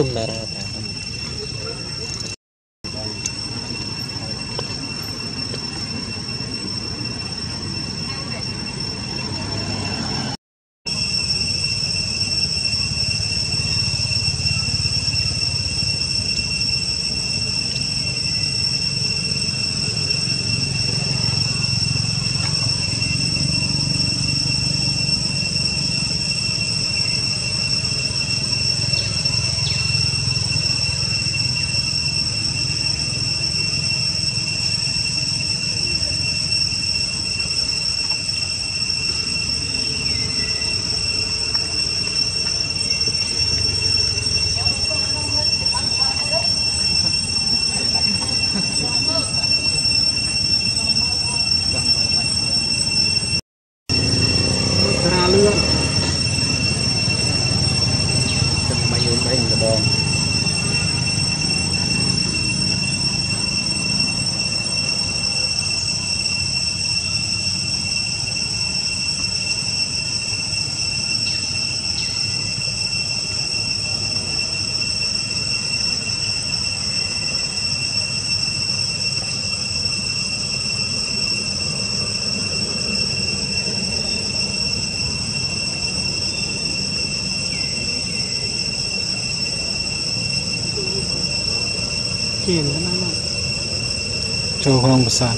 Assalamualaikum Kian kan apa? Jauh kurang besar.